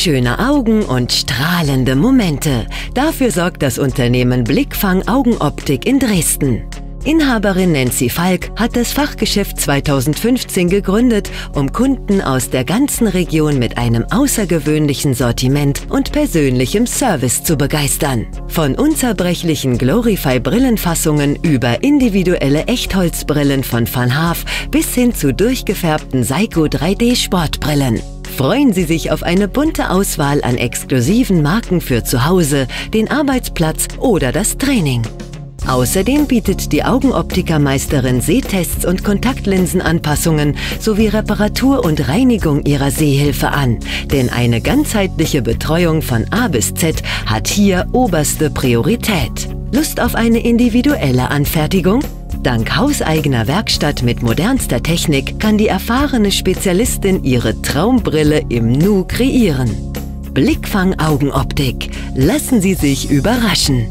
schöne Augen und strahlende Momente. Dafür sorgt das Unternehmen Blickfang Augenoptik in Dresden. Inhaberin Nancy Falk hat das Fachgeschäft 2015 gegründet, um Kunden aus der ganzen Region mit einem außergewöhnlichen Sortiment und persönlichem Service zu begeistern. Von unzerbrechlichen Glorify-Brillenfassungen über individuelle Echtholzbrillen von Van Haaf bis hin zu durchgefärbten Seiko 3D-Sportbrillen. Freuen Sie sich auf eine bunte Auswahl an exklusiven Marken für zu Hause, den Arbeitsplatz oder das Training. Außerdem bietet die Augenoptikermeisterin Sehtests und Kontaktlinsenanpassungen sowie Reparatur und Reinigung ihrer Sehhilfe an. Denn eine ganzheitliche Betreuung von A bis Z hat hier oberste Priorität. Lust auf eine individuelle Anfertigung? Dank hauseigener Werkstatt mit modernster Technik kann die erfahrene Spezialistin ihre Traumbrille im Nu kreieren. Blickfang Augenoptik. Lassen Sie sich überraschen.